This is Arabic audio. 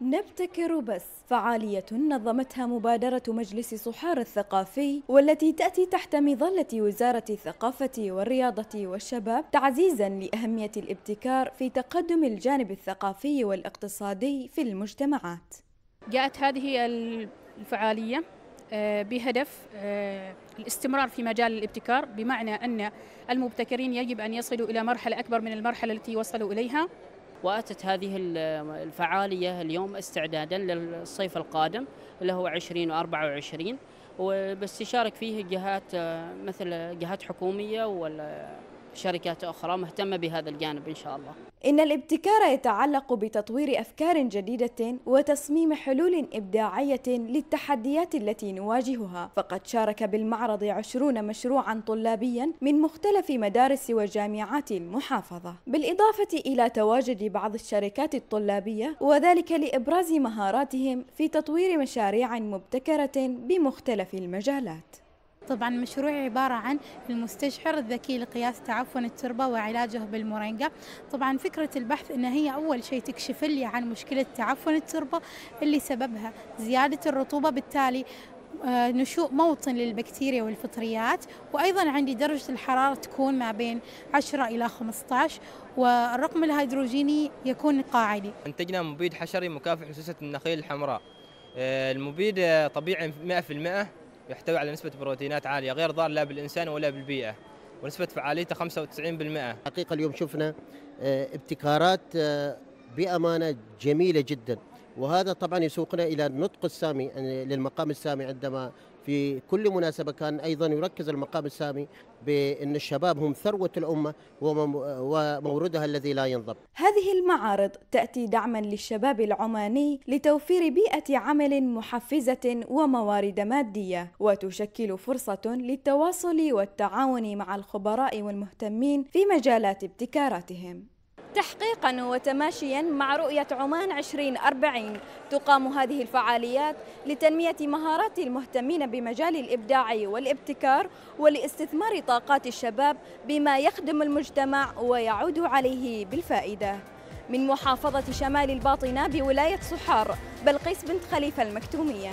نبتكر بس. فعالية نظمتها مبادرة مجلس صحار الثقافي والتي تأتي تحت مظلة وزارة الثقافة والرياضة والشباب تعزيزا لأهمية الابتكار في تقدم الجانب الثقافي والاقتصادي في المجتمعات. جاءت هذه الفعالية آه، بهدف آه، الاستمرار في مجال الابتكار بمعنى أن المبتكرين يجب أن يصلوا إلى مرحلة أكبر من المرحلة التي وصلوا إليها. واتت هذه الفعالية اليوم استعدادا للصيف القادم اللي هو 2024 وبس يشارك فيه جهات آه، مثل جهات حكومية ولا شركات أخرى مهتمة بهذا الجانب إن شاء الله. إن الابتكار يتعلق بتطوير أفكار جديدة وتصميم حلول إبداعية للتحديات التي نواجهها فقد شارك بالمعرض عشرون مشروعا طلابيا من مختلف مدارس وجامعات المحافظة. بالإضافة إلى تواجد بعض الشركات الطلابية وذلك لإبراز مهاراتهم في تطوير مشاريع مبتكرة بمختلف المجالات. طبعا مشروعي عبارة عن المستشعر الذكي لقياس تعفن التربة وعلاجه بالمورينجا طبعا فكرة البحث إن هي أول شيء تكشف لي عن مشكلة تعفن التربة اللي سببها زيادة الرطوبة بالتالي آه، نشوء موطن للبكتيريا والفطريات. وأيضا عندي درجة الحرارة تكون ما بين 10 إلى 15 والرقم الهيدروجيني يكون قاعدي انتجنا مبيد حشري مكافح لسوسة النخيل الحمراء. آه، المبيد طبيعي 100% يحتوي على نسبة بروتينات عالية غير ضار لا بالإنسان ولا بالبيئة. ونسبة فعاليته 95% حقيقة اليوم شفنا آه، ابتكارات آه، بأمانة جميلة جدا. وهذا طبعا يسوقنا إلى النطق السامي يعني للمقام السامي عندما في كل مناسبة كان أيضا يركز المقام السامي بأن الشباب هم ثروة الأمة وموردها الذي لا ينضب. هذه المعارض تأتي دعما للشباب العماني لتوفير بيئة عمل محفزة وموارد مادية وتشكل فرصة للتواصل والتعاون مع الخبراء والمهتمين في مجالات ابتكاراتهم. تحقيقا وتماشيا مع رؤية عمان 2040 تقام هذه الفعاليات لتنمية مهارات المهتمين بمجال الإبداع والابتكار ولاستثمار طاقات الشباب بما يخدم المجتمع ويعود عليه بالفائدة. من محافظة شمال الباطنة بولاية صحار بلقيس بنت خليفة المكتومية.